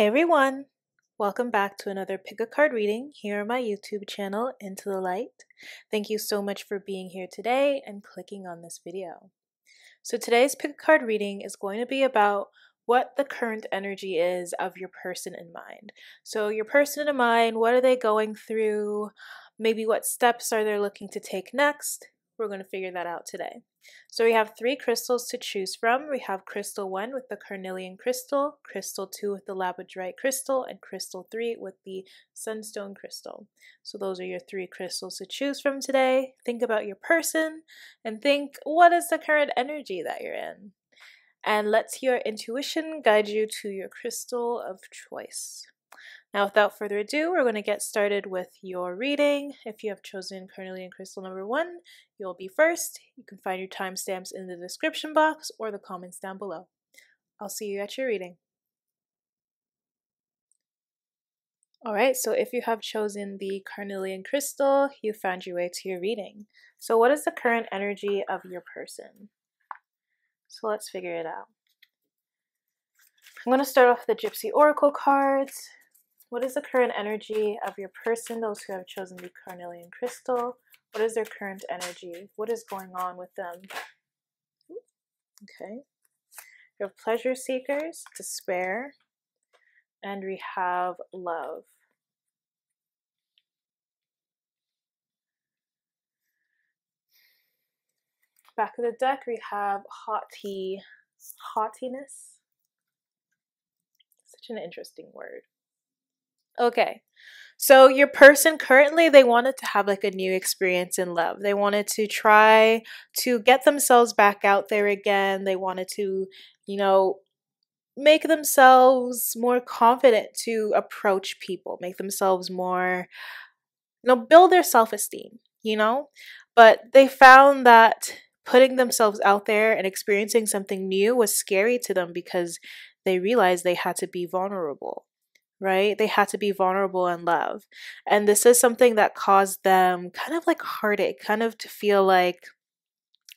Hey everyone! Welcome back to another pick a card reading here on my YouTube channel, Into the Light. Thank you so much for being here today and clicking on this video. So today's pick a card reading is going to be about what the current energy is of your person in mind. So your person in mind, what are they going through? Maybe what steps are they looking to take next? We're going to figure that out today. So we have three crystals to choose from. We have crystal 1 with the carnelian crystal, crystal 2 with the labradorite crystal, and crystal 3 with the sunstone crystal. So those are your three crystals to choose from today. Think about your person and think what is the current energy that you're in? And let your intuition guide you to your crystal of choice. Now, without further ado, we're going to get started with your reading. If you have chosen Carnelian Crystal number one, you'll be first. You can find your timestamps in the description box or the comments down below. I'll see you at your reading. Alright, so if you have chosen the Carnelian Crystal, you found your way to your reading. So what is the current energy of your person? So let's figure it out. I'm going to start off with the Gypsy Oracle cards. What is the current energy of your person, those who have chosen the carnelian crystal? What is their current energy? What is going on with them? Okay. We have pleasure seekers, despair, and we have love. Back of the deck, we have haughty, haughtiness. Such an interesting word. Okay. So your person currently they wanted to have like a new experience in love. They wanted to try to get themselves back out there again. They wanted to, you know, make themselves more confident to approach people, make themselves more you know, build their self-esteem, you know? But they found that putting themselves out there and experiencing something new was scary to them because they realized they had to be vulnerable right? They had to be vulnerable in love. And this is something that caused them kind of like heartache, kind of to feel like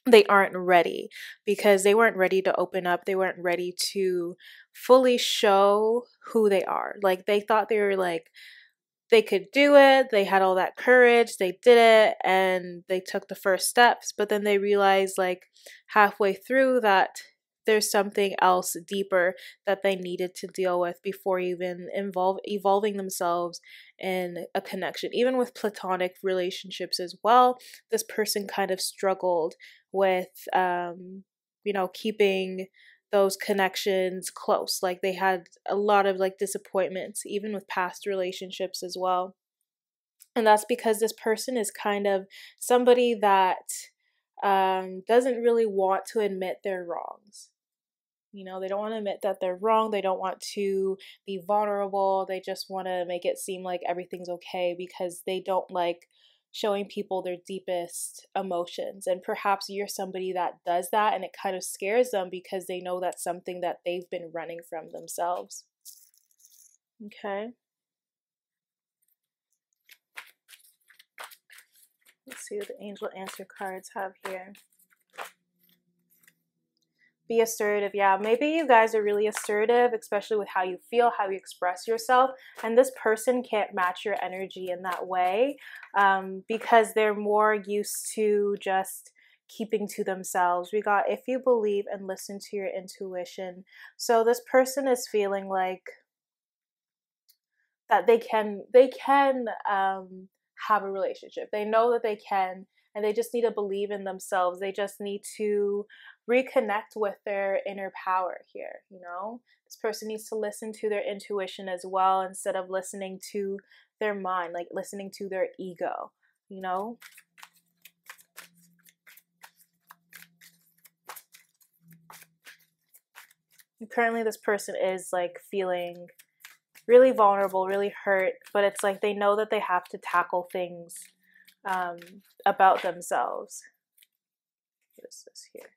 they aren't ready because they weren't ready to open up. They weren't ready to fully show who they are. Like they thought they were like, they could do it. They had all that courage. They did it and they took the first steps. But then they realized, like, halfway through, that there's something else deeper that they needed to deal with before even involve evolving themselves in a connection. Even with platonic relationships as well this person kind of struggled with um you know keeping those connections close. Like they had a lot of like disappointments even with past relationships as well. And that's because this person is kind of somebody that um, doesn't really want to admit their wrongs. You know, they don't want to admit that they're wrong. They don't want to be vulnerable. They just want to make it seem like everything's okay because they don't like showing people their deepest emotions. And perhaps you're somebody that does that and it kind of scares them because they know that's something that they've been running from themselves. Okay. Let's see what the angel answer cards have here be assertive. Yeah, maybe you guys are really assertive, especially with how you feel, how you express yourself. And this person can't match your energy in that way um, because they're more used to just keeping to themselves. We got if you believe and listen to your intuition. So this person is feeling like that they can they can um, have a relationship. They know that they can and they just need to believe in themselves. They just need to reconnect with their inner power here, you know? This person needs to listen to their intuition as well instead of listening to their mind, like listening to their ego, you know? And currently, this person is like feeling really vulnerable, really hurt, but it's like they know that they have to tackle things um, about themselves. What is this here?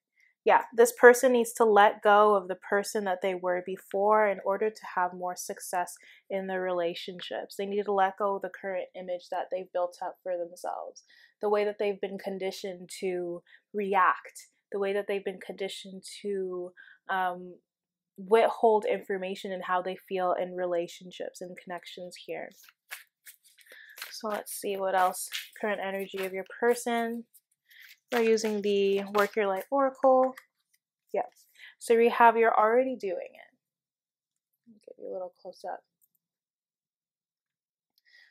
Yeah, this person needs to let go of the person that they were before in order to have more success in their relationships. They need to let go of the current image that they've built up for themselves, the way that they've been conditioned to react, the way that they've been conditioned to um, withhold information and how they feel in relationships and connections here. So let's see what else. Current energy of your person. We're using the Work Your Light Oracle. Yes. So we have you're already doing it. Give you a little close up.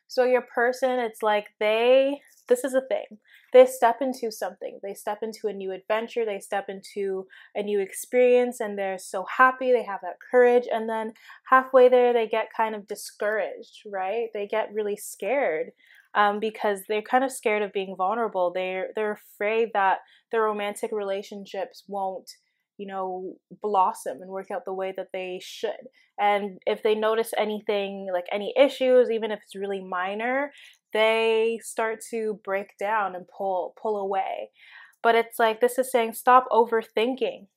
So your person, it's like they, this is a thing. They step into something. They step into a new adventure. They step into a new experience and they're so happy. They have that courage. And then halfway there, they get kind of discouraged, right? They get really scared. Um, because they're kind of scared of being vulnerable. They're they're afraid that their romantic relationships won't you know, blossom and work out the way that they should. And if they notice anything, like any issues, even if it's really minor, they start to break down and pull pull away. But it's like this is saying stop overthinking.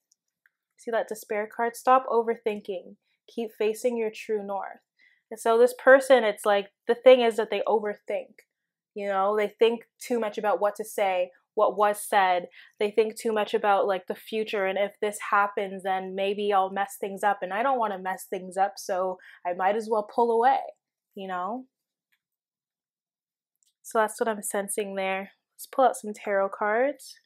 See that despair card? Stop overthinking. Keep facing your true north. And so this person, it's like the thing is that they overthink. You know, they think too much about what to say what was said. They think too much about like the future and if this happens then maybe I'll mess things up and I don't want to mess things up so I might as well pull away, you know? So that's what I'm sensing there. Let's pull out some tarot cards.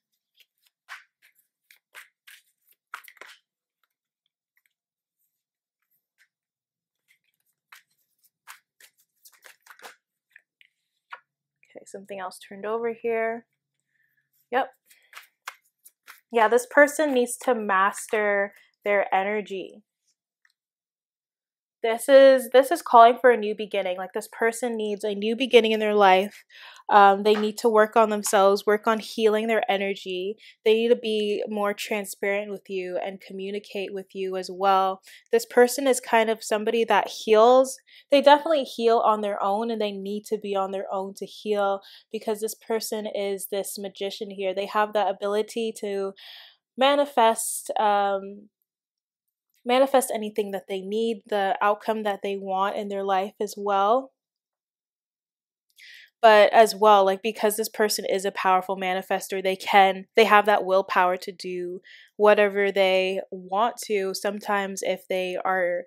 Okay, something else turned over here. Yep. Yeah, this person needs to master their energy. This is this is calling for a new beginning. Like this person needs a new beginning in their life. Um, they need to work on themselves, work on healing their energy. They need to be more transparent with you and communicate with you as well. This person is kind of somebody that heals. They definitely heal on their own and they need to be on their own to heal because this person is this magician here. They have that ability to manifest um, manifest anything that they need, the outcome that they want in their life as well. But as well like because this person is a powerful manifester they can they have that willpower to do whatever they want to. Sometimes if they are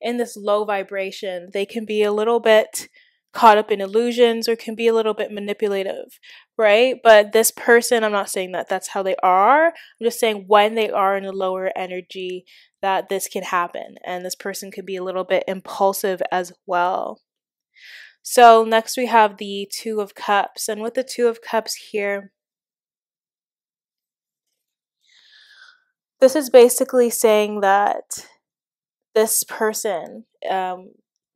in this low vibration they can be a little bit caught up in illusions or can be a little bit manipulative right? But this person i'm not saying that that's how they are. I'm just saying when they are in a lower energy that this can happen and this person could be a little bit impulsive as well so next we have the Two of Cups. And with the Two of Cups here, this is basically saying that this person, um,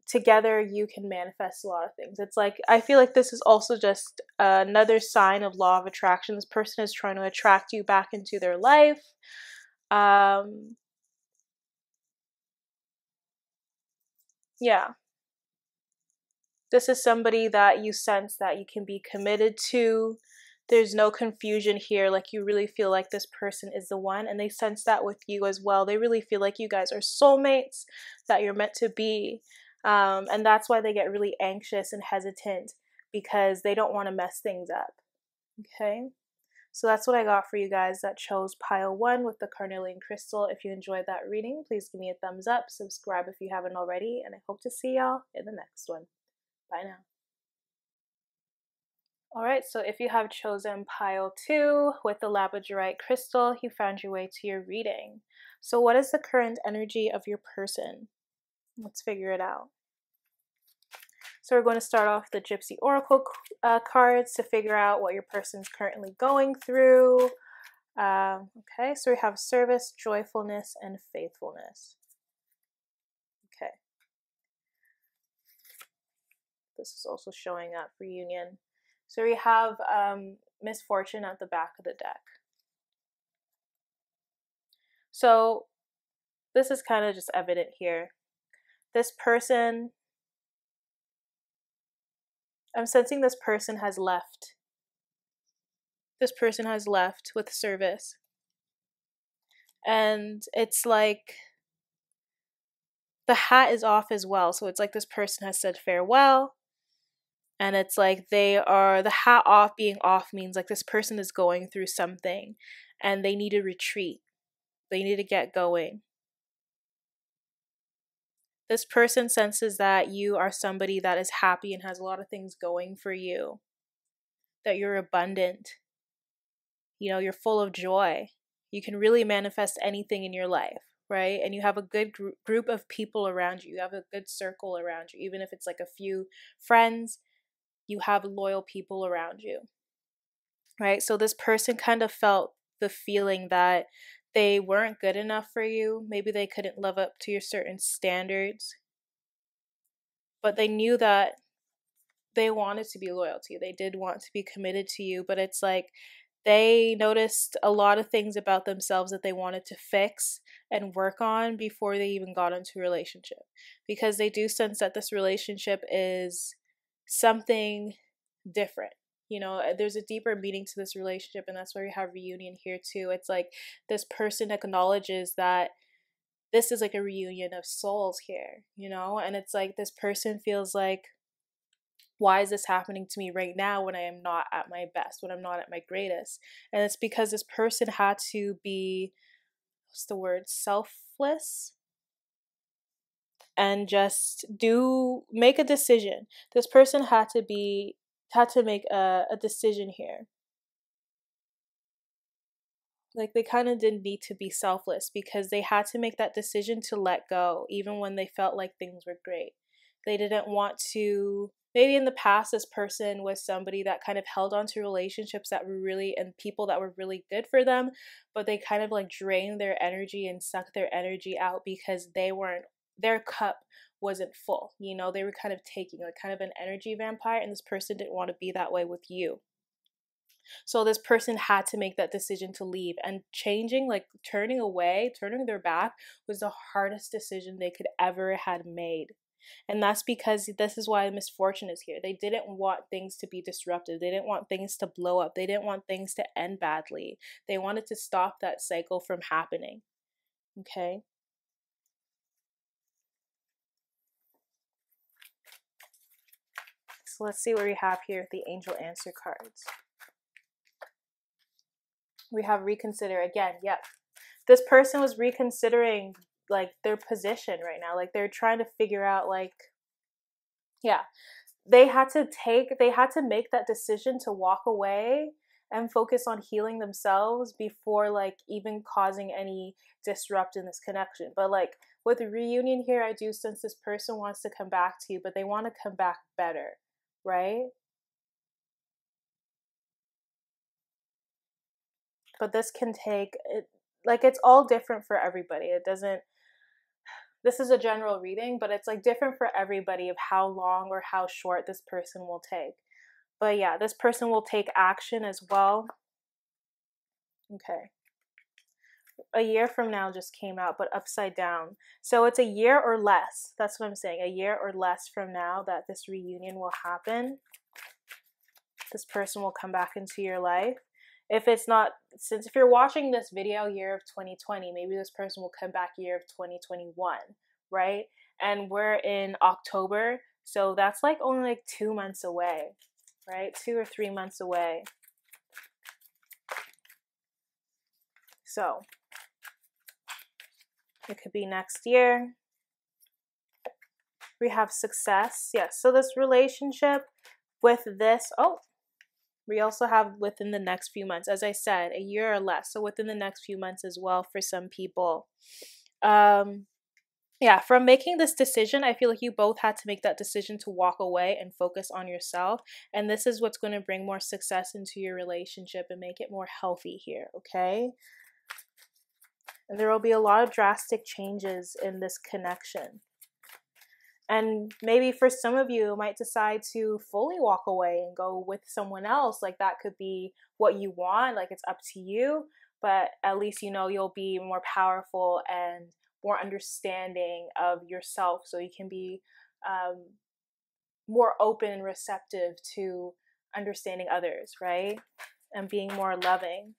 together you can manifest a lot of things. It's like, I feel like this is also just another sign of law of attraction. This person is trying to attract you back into their life. Um, yeah this is somebody that you sense that you can be committed to. There's no confusion here. Like, you really feel like this person is the one, and they sense that with you as well. They really feel like you guys are soulmates, that you're meant to be. Um, and that's why they get really anxious and hesitant because they don't want to mess things up. Okay. So that's what I got for you guys that chose pile one with the carnelian crystal. If you enjoyed that reading, please give me a thumbs up, subscribe if you haven't already, and I hope to see y'all in the next one. Bye now. Alright, so if you have chosen pile 2 with the labradorite crystal, you found your way to your reading. So what is the current energy of your person? Let's figure it out. So we're going to start off the Gypsy Oracle uh, cards to figure out what your person's currently going through. Um, okay, so we have service, joyfulness, and faithfulness. Okay. This is also showing up reunion. So we have um, misfortune at the back of the deck. So this is kind of just evident here. This person, I'm sensing this person has left. This person has left with service. And it's like the hat is off as well. So it's like this person has said farewell and it's like they are the hat off being off means like this person is going through something and they need to retreat they need to get going This person senses that you are somebody that is happy and has a lot of things going for you, that you're abundant, you know, you're full of joy. You can really manifest anything in your life, right? And you have a good gr- group of people around you. You have a good circle around you, even if it's like a few friends, you have loyal people around you, right? So this person kind of felt the feeling that they weren't good enough for you. Maybe they couldn't live up to your certain standards. But they knew that they wanted to be loyal to you. They did want to be committed to you, but it's like they noticed a lot of things about themselves that they wanted to fix and work on before they even got into a relationship. Because they do sense that this relationship is something different you know uh, there's a deeper meaning to this relationship and that's why we have reunion here too it's like this person acknowledges that this is like a reunion of souls here you know and it's like this person feels like why is this happening to me right now when I am not at my best, when I'm not at my greatest? And it's because this person had to be, what's the word, selfless? And just do, make a decision. This person had to be had to make a, a decision here. Like they kind of didn't need to be selfless because they had to make that decision to let go, even when they felt like things were great. They didn't want to. Maybe in the past, this person was somebody that kind of held on to relationships that were really and people that were really good for them, but they kind of like drained their energy and sucked their energy out because they weren't, their cup wasn't full. You know, they were kind of taking like kind of an energy vampire, and this person didn't want to be that way with you. So this person had to make that decision to leave and changing like turning away, turning their back was the hardest decision they could ever had made. And that's because this is why misfortune is here. They didn't want things to be disruptive. They didn't want things to blow up. They didn't want things to end badly. They wanted to stop that cycle from happening. Okay? So let's see what we have here with the angel answer cards. We have reconsider again. Yep. This person was reconsidering like their position right now. Like they're trying to figure out like yeah. They had to take they had to make that decision to walk away and focus on healing themselves before like even causing any disrupt in this connection. But like with reunion here, I do sense this person wants to come back to you, but they want to come back better right? But this can take it like it's all different for everybody. It doesn't this is a general reading, but it's like different for everybody of how long or how short this person will take. But yeah, this person will take action as well. Okay a year from now just came out, but upside down. So it's a year or less. That's what I'm saying. A year or less from now that this reunion will happen. This person will come back into your life. If it's not, since if you're watching this video year of 2020, maybe this person will come back year of 2021, right? And we're in October, so that's like only like two months away, right? Two or three months away. So it could be next year. We have success. Yes. So this relationship with this, oh, we also have within the next few months, as I said, a year or less. So within the next few months as well for some people. Um, yeah, from making this decision, I feel like you both had to make that decision to walk away and focus on yourself. And this is what's going to bring more success into your relationship and make it more healthy here, okay? And there will be a lot of drastic changes in this connection. And maybe for some of you, you might decide to fully walk away and go with someone else. Like that could be what you want, like it's up to you. But at least you know you'll be more powerful and more understanding of yourself so you can be um, more open and receptive to understanding others, right? And being more loving.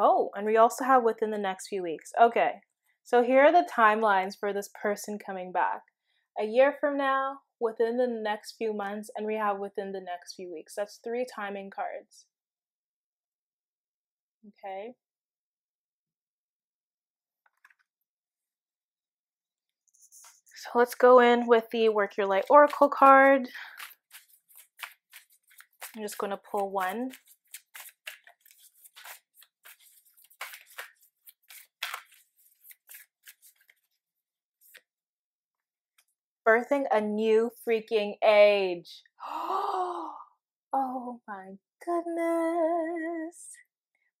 Oh, and we also have within the next few weeks. Okay, so here are the timelines for this person coming back. A year from now, within the next few months, and we have within the next few weeks. That's three timing cards. Okay. So let's go in with the Work Your Light Oracle card. I'm just going to pull one. Birthing a new freaking age. Oh my goodness.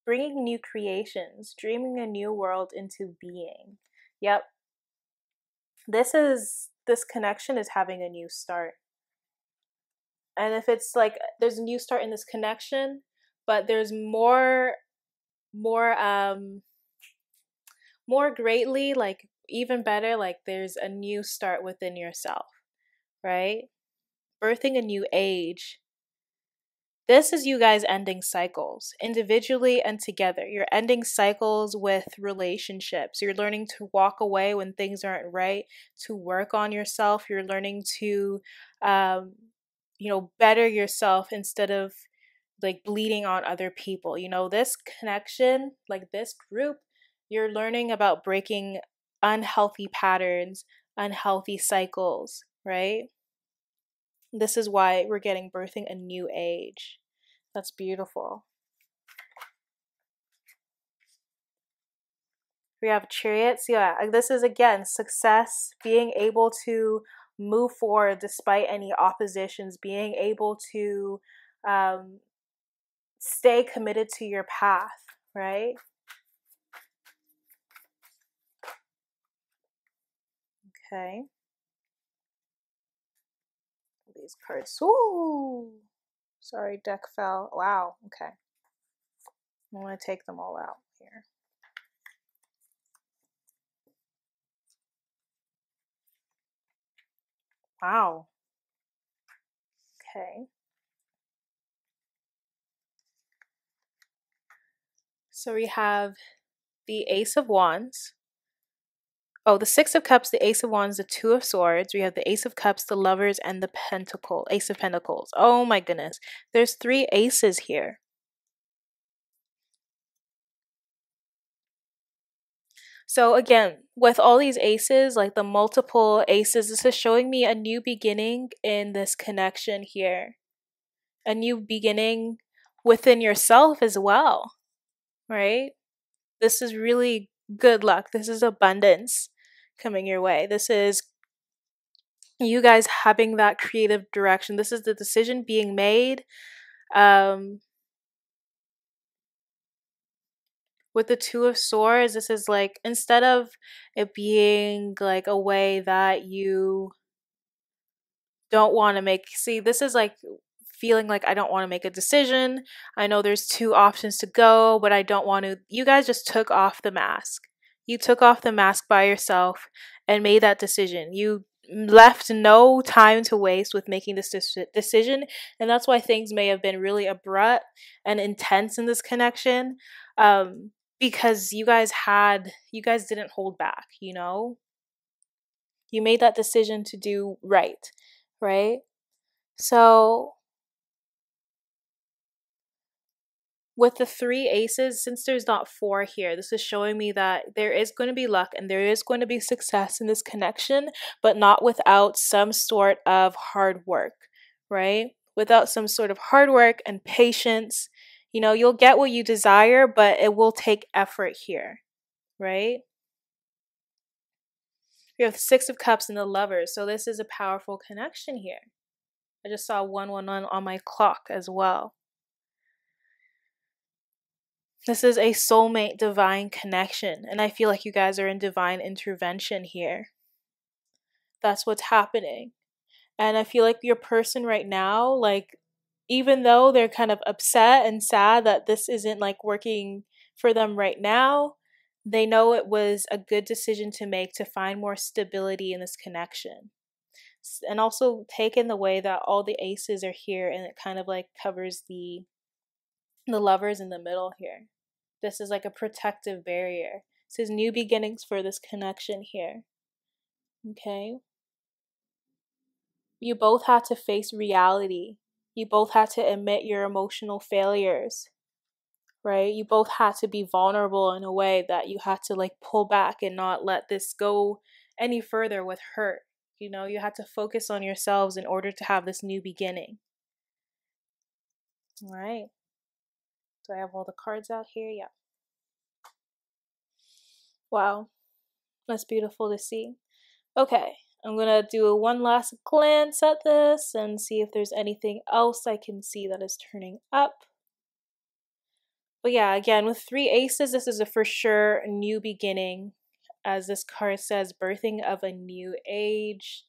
Bringing new creations, dreaming a new world into being. Yep. This is, this connection is having a new start. And if it's like there's a new start in this connection, but there's more, more, um, more greatly, like even better, like there's a new start within yourself, right? Birthing a new age this is you guys ending cycles individually and together. You're ending cycles with relationships. You're learning to walk away when things aren't right, to work on yourself. You're learning to, um, you know, better yourself instead of like bleeding on other people. You know, this connection, like this group, you're learning about breaking unhealthy patterns, unhealthy cycles, right? This is why we're getting birthing a new age. That's beautiful. We have chariots. Yeah, this is again success, being able to move forward despite any oppositions, being able to um, stay committed to your path, right? Okay these cards. Ooh! Sorry, deck fell. Wow, okay. I'm going to take them all out here. Wow. Okay. So we have the Ace of Wands, Oh, the Six of Cups, the Ace of Wands, the Two of Swords. We have the Ace of Cups, the Lovers, and the Pentacle, Ace of Pentacles. Oh my goodness. There's three aces here. So again, with all these aces, like the multiple aces, this is showing me a new beginning in this connection here. A new beginning within yourself as well, right? This is really good luck. This is abundance coming your way. This is you guys having that creative direction. This is the decision being made. Um, with the two of swords this is like instead of it being like a way that you don't want to make see this is like feeling like i don't want to make a decision i know there's two options to go but i don't want to you guys just took off the mask you took off the mask by yourself and made that decision. You left no time to waste with making this decision and that's why things may have been really abrupt and intense in this connection um, because you guys had you guys didn't hold back you know you made that decision to do right right so with the three aces, since there's not four here, this is showing me that there is going to be luck and there is going to be success in this connection, but not without some sort of hard work, right? Without some sort of hard work and patience. You know, you'll get what you desire, but it will take effort here, right? We have Six of Cups and the Lovers, so this is a powerful connection here. I just saw 111 on my clock as well. This is a soulmate divine connection, and I feel like you guys are in divine intervention here. That's what's happening. And I feel like your person right now, like, even though they're kind of upset and sad that this isn't like working for them right now, they know it was a good decision to make to find more stability in this connection. And also take in the way that all the aces are here and it kind of like covers the the lovers in the middle here. This is like a protective barrier. This is new beginnings for this connection here. Okay? You both had to face reality. You both had to admit your emotional failures. Right? You both had to be vulnerable in a way that you had to like pull back and not let this go any further with hurt. You know, you had to focus on yourselves in order to have this new beginning. All right. Do I have all the cards out here? Yeah. Wow. That's beautiful to see. Okay. I'm going to do one last glance at this and see if there's anything else I can see that is turning up. But yeah, again, with three aces, this is a for sure new beginning. As this card says, birthing of a new age.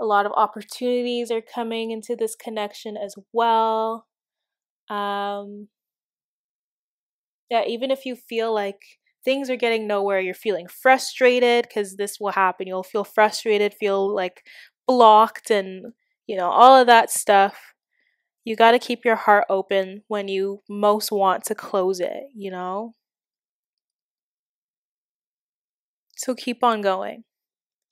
A lot of opportunities are coming into this connection as well. Um, yeah, even if you feel like things are getting nowhere, you're feeling frustrated because this will happen. You'll feel frustrated, feel like blocked, and you know, all of that stuff. You got to keep your heart open when you most want to close it, you know? So keep on going.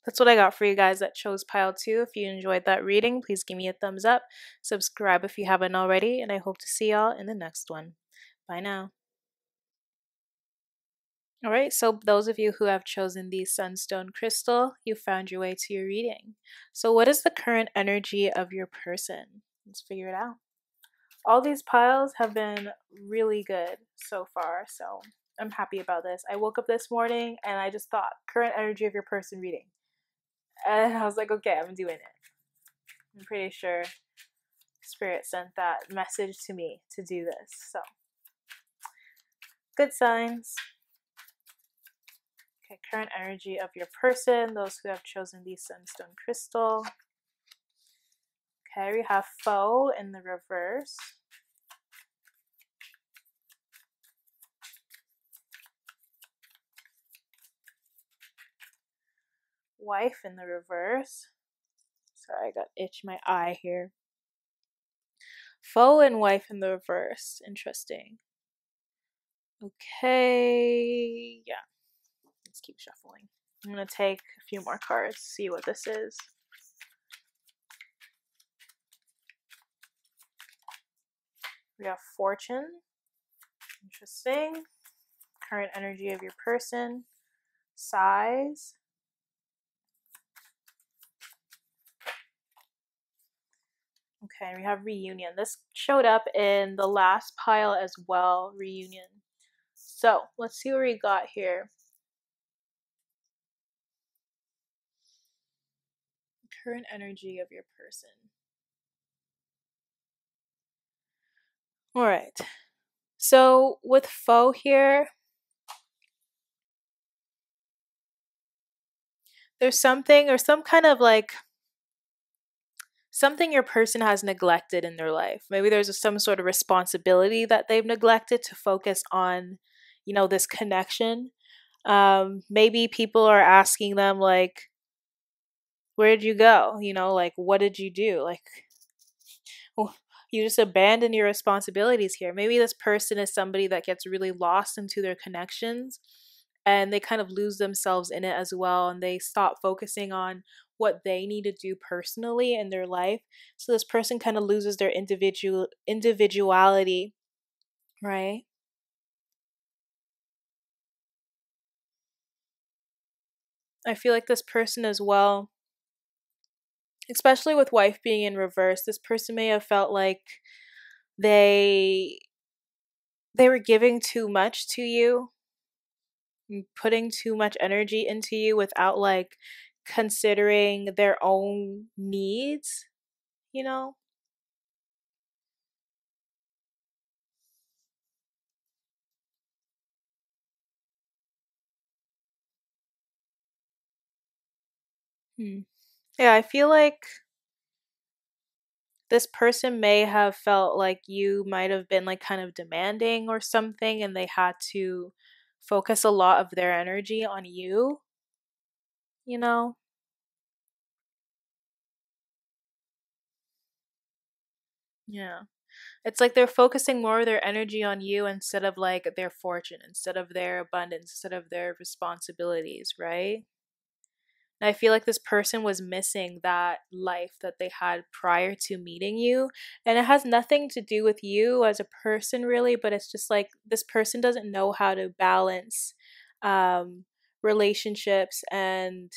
That's what I got for you guys that chose pile two. If you enjoyed that reading, please give me a thumbs up. Subscribe if you haven't already, and I hope to see y'all in the next one. Bye now. All right, so those of you who have chosen the Sunstone Crystal, you found your way to your reading. So, what is the current energy of your person? Let's figure it out. All these piles have been really good so far, so I'm happy about this. I woke up this morning and I just thought, current energy of your person reading. And I was like, okay, I'm doing it. I'm pretty sure Spirit sent that message to me to do this. So, good signs. Okay, current energy of your person, those who have chosen the sunstone crystal. Okay, we have foe in the reverse. Wife in the reverse. Sorry, I got itch my eye here. Foe and wife in the reverse. Interesting. Okay, yeah. Keep shuffling. I'm going to take a few more cards, see what this is. We have fortune. Interesting. Current energy of your person. Size. Okay, we have reunion. This showed up in the last pile as well, reunion. So let's see what we got here. Current energy of your person. All right. So with foe here, there's something or some kind of like something your person has neglected in their life. Maybe there's some sort of responsibility that they've neglected to focus on, you know, this connection. Um, maybe people are asking them like, "Where did you go?" You know, like, "What did you do?" Like, you just abandon your responsibilities here. Maybe this person is somebody that gets really lost into their connections and they kind of lose themselves in it as well and they stop focusing on what they need to do personally in their life. So this person kind of loses their individual individuality, right? I feel like this person as well especially with wife being in reverse, this person may have felt like they they were giving too much to you, putting too much energy into you without like considering their own needs, you know? Hmm. Yeah, I feel like this person may have felt like you might have been like kind of demanding or something and they had to focus a lot of their energy on you. You know? Yeah. It's like they're focusing more of their energy on you instead of like their fortune, instead of their abundance, instead of their responsibilities, right? And I feel like this person was missing that life that they had prior to meeting you. And it has nothing to do with you as a person, really, but it's just like this person doesn't know how to balance um, relationships and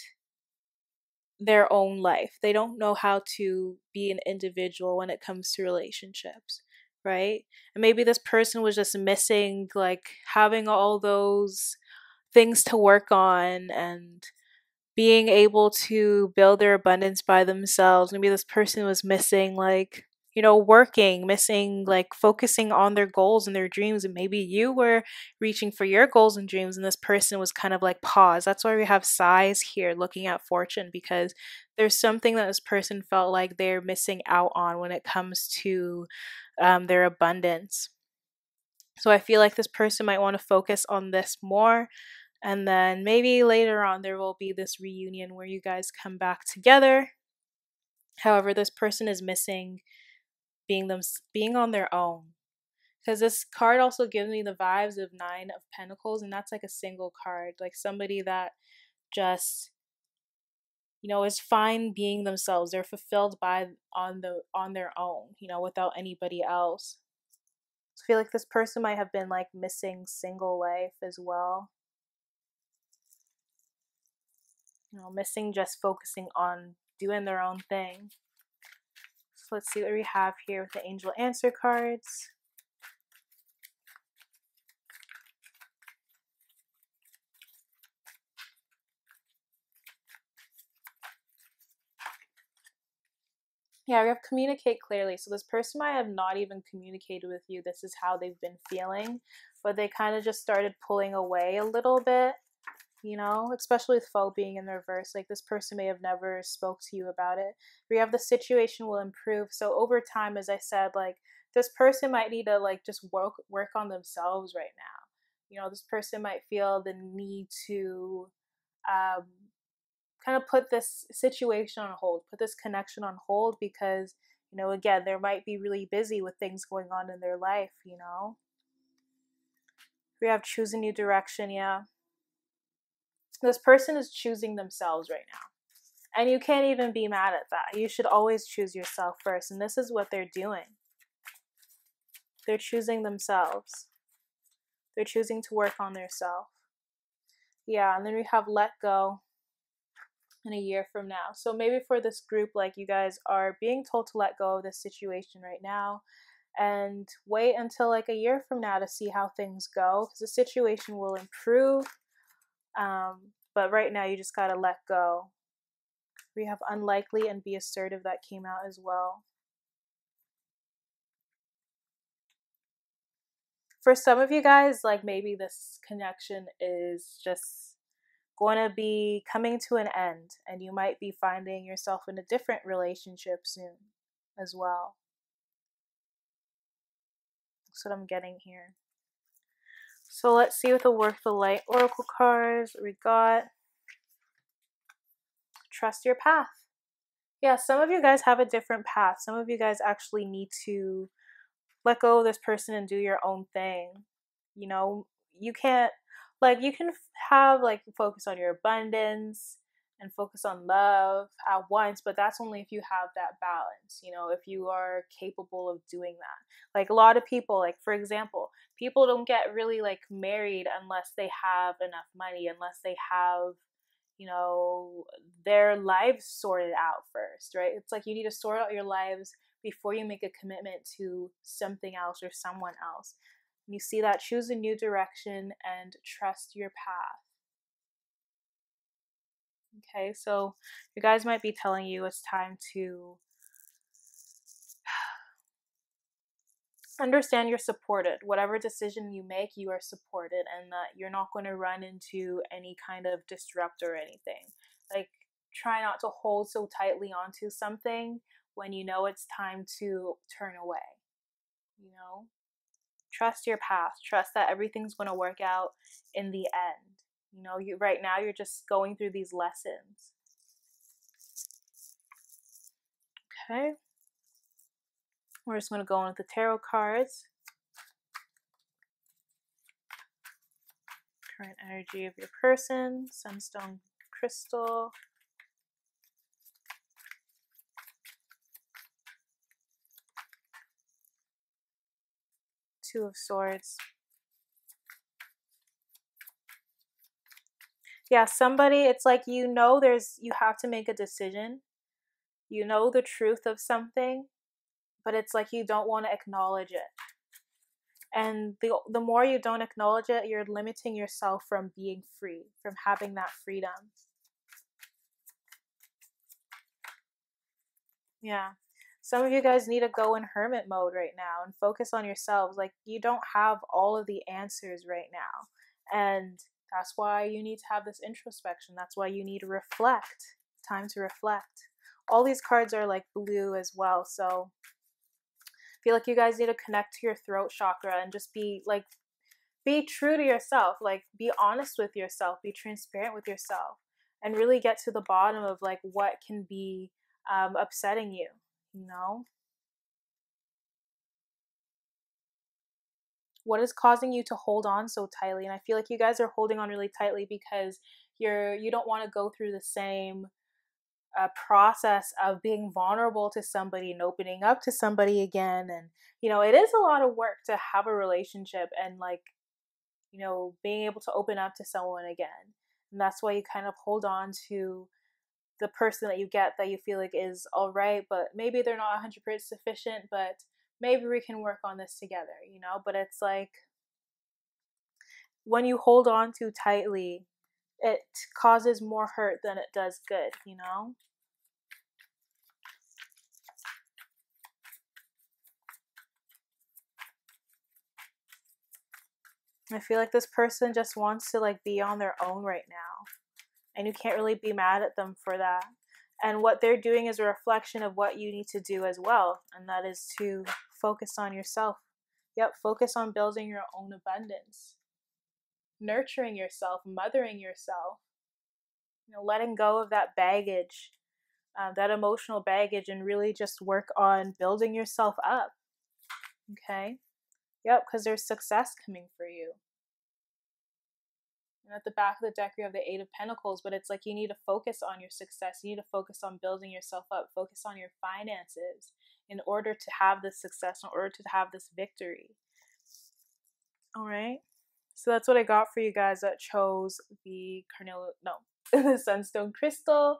their own life. They don't know how to be an individual when it comes to relationships, right? And maybe this person was just missing like having all those things to work on and being able to build their abundance by themselves. Maybe this person was missing like you know, working, missing, like focusing on their goals and their dreams. And maybe you were reaching for your goals and dreams, and this person was kind of like pause. That's why we have size here looking at fortune because there's something that this person felt like they're missing out on when it comes to um, their abundance. So I feel like this person might want to focus on this more. And then maybe later on, there will be this reunion where you guys come back together. However, this person is missing being them being on their own. Because this card also gives me the vibes of nine of pentacles and that's like a single card like somebody that just you know is fine being themselves. They're fulfilled by on the on their own you know without anybody else. I feel like this person might have been like missing single life as well you know missing just focusing on doing their own thing So let's see what we have here with the angel answer cards. Yeah, we have communicate clearly. So this person might have not even communicated with you. This is how they've been feeling, but they kind of just started pulling away a little bit you know, especially with foe being in the reverse. Like this person may have never spoke to you about it. We have the situation will improve. So over time, as I said, like this person might need to like just work work on themselves right now. You know, this person might feel the need to um, kind of put this situation on hold, put this connection on hold because, you know, again, they might be really busy with things going on in their life, you know. We have choose a new direction, yeah this person is choosing themselves right now. And you can't even be mad at that. You should always choose yourself first. And this is what they're doing. They're choosing themselves. They're choosing to work on their self. Yeah, and then we have let go in a year from now. So maybe for this group, like you guys are being told to let go of this situation right now and wait until like a year from now to see how things go because the situation will improve um, but right now, you just got to let go. We have unlikely and be assertive that came out as well. For some of you guys, like maybe this connection is just going to be coming to an end, and you might be finding yourself in a different relationship soon as well. That's what I'm getting here. So let's see what the work the light oracle cards we got. Trust your path. Yeah, some of you guys have a different path. Some of you guys actually need to let go of this person and do your own thing. You know, you can't like you can have like focus on your abundance and focus on love at once, but that's only if you have that balance, you know, if you are capable of doing that. Like a lot of people, like for example, people don't get really like married unless they have enough money, unless they have, you know, their lives sorted out first, right? It's like you need to sort out your lives before you make a commitment to something else or someone else. You see that, choose a new direction and trust your path. Okay, so you guys might be telling you it's time to understand you're supported. Whatever decision you make, you are supported, and that you're not going to run into any kind of disrupt or anything. Like, try not to hold so tightly onto something when you know it's time to turn away. You know, trust your path, trust that everything's going to work out in the end. You know, you right now you're just going through these lessons. Okay. We're just going to go on with the tarot cards. Current energy of your person, sunstone crystal. Two of Swords. Yeah, somebody, it's like you know there's, you have to make a decision. You know the truth of something, but it's like you don't want to acknowledge it. And the, the more you don't acknowledge it, you're limiting yourself from being free, from having that freedom. Yeah. Some of you guys need to go in hermit mode right now and focus on yourselves. Like, you don't have all of the answers right now. And that's why you need to have this introspection. That's why you need to reflect. Time to reflect. All these cards are like blue as well. So I feel like you guys need to connect to your throat chakra and just be like, be true to yourself. Like, be honest with yourself. Be transparent with yourself. And really get to the bottom of like what can be um, upsetting you, you know? What is causing you to hold on so tightly and i feel like you guys are holding on really tightly because you're you don't want to go through the same uh, process of being vulnerable to somebody and opening up to somebody again and you know it is a lot of work to have a relationship and like you know being able to open up to someone again and that's why you kind of hold on to the person that you get that you feel like is all right but maybe they're not 100% sufficient but maybe we can work on this together, you know? But it's like when you hold on too tightly, it causes more hurt than it does good, you know? I feel like this person just wants to like be on their own right now. And you can't really be mad at them for that. And what they're doing is a reflection of what you need to do as well. And that is to focus on yourself. Yep, focus on building your own abundance, nurturing yourself, mothering yourself, you know, letting go of that baggage, uh, that emotional baggage, and really just work on building yourself up. Okay? Yep, because there's success coming for you. And at the back of the deck, you have the Eight of Pentacles, but it's like you need to focus on your success. You need to focus on building yourself up, focus on your finances in order to have this success, in order to have this victory. All right. So that's what I got for you guys that chose the carnelian, no, the sunstone crystal.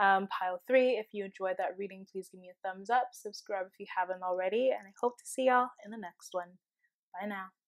Um, pile three. If you enjoyed that reading, please give me a thumbs up. Subscribe if you haven't already. And I hope to see y'all in the next one. Bye now.